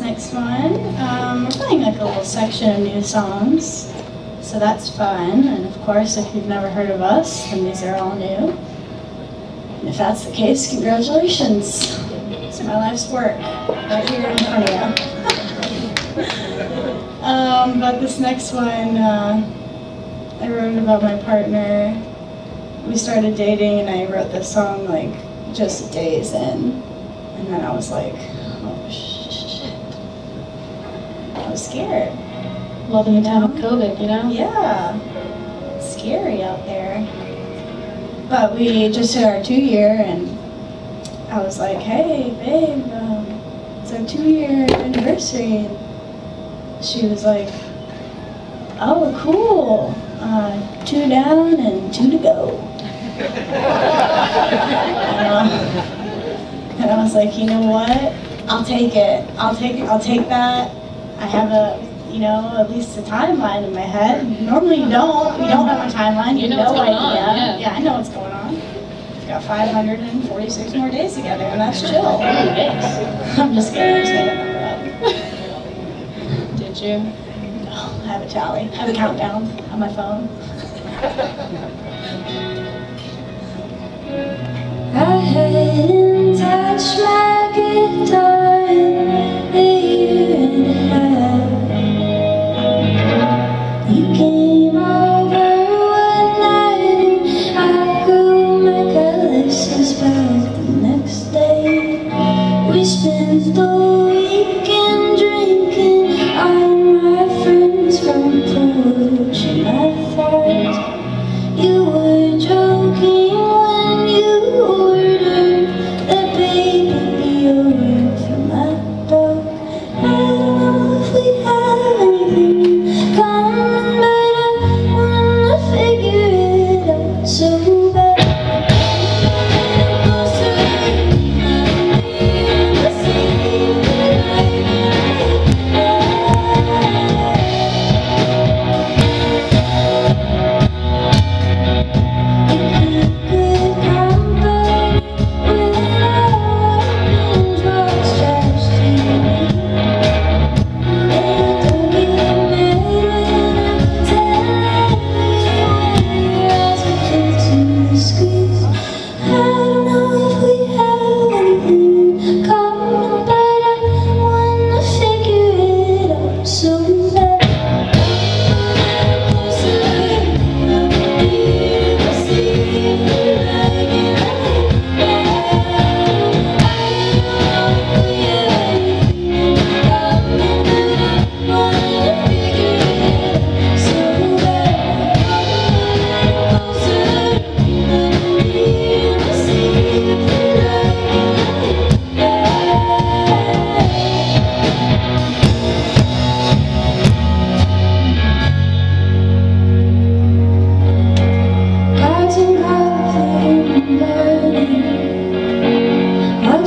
next one, um, we're playing like a little section of new songs. So that's fun. And of course, if you've never heard of us, then these are all new. And if that's the case, congratulations. It's my life's work right here in front of you. um, but this next one, uh, I wrote about my partner. We started dating, and I wrote this song like just days in. And then I was like, oh shit. Scared. Loving the time of COVID, you know? Yeah. It's scary out there. But we just hit our two year and I was like, hey, babe, um, it's our two year anniversary. And she was like, oh, cool. Uh, two down and two to go. and, uh, and I was like, you know what? I'll take it. I'll take it. I'll take that. I have a, you know, at least a timeline in my head. Normally you don't. You don't have a timeline. You know have what's no going idea. on, yeah. I know what's going on. We've got 546 more days together, and that's chill. Oh, I'm just kidding. I just made that. Did you? No, I have a tally. I have a countdown on my phone. I hadn't touched my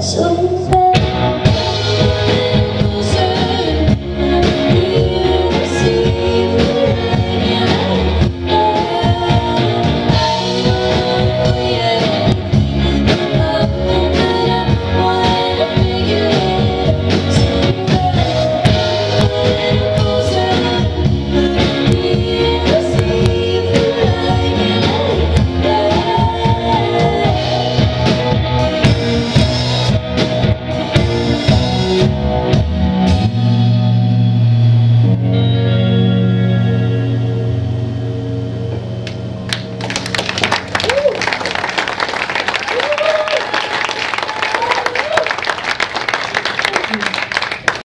so bad.